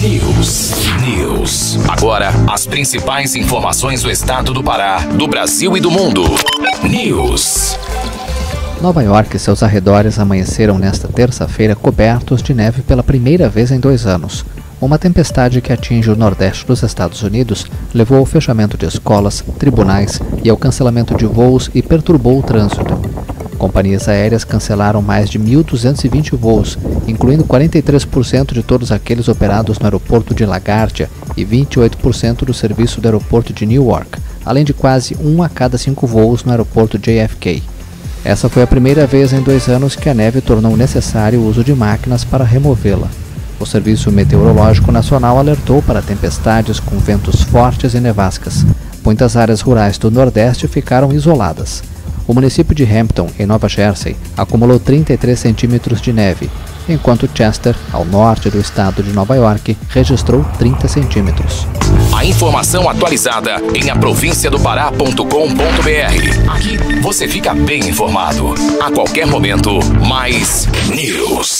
News. News. Agora, as principais informações do estado do Pará, do Brasil e do mundo. News. Nova York e seus arredores amanheceram nesta terça-feira cobertos de neve pela primeira vez em dois anos. Uma tempestade que atinge o nordeste dos Estados Unidos levou ao fechamento de escolas, tribunais e ao cancelamento de voos e perturbou o trânsito. Companhias aéreas cancelaram mais de 1.220 voos, incluindo 43% de todos aqueles operados no aeroporto de LaGuardia e 28% do serviço do aeroporto de Newark, além de quase um a cada cinco voos no aeroporto JFK. Essa foi a primeira vez em dois anos que a neve tornou necessário o uso de máquinas para removê-la. O Serviço Meteorológico Nacional alertou para tempestades com ventos fortes e nevascas. Muitas áreas rurais do Nordeste ficaram isoladas. O município de Hampton, em Nova Jersey, acumulou 33 centímetros de neve, enquanto Chester, ao norte do estado de Nova York, registrou 30 centímetros. A informação atualizada em aprovinciadopará.com.br. Aqui você fica bem informado. A qualquer momento, mais news.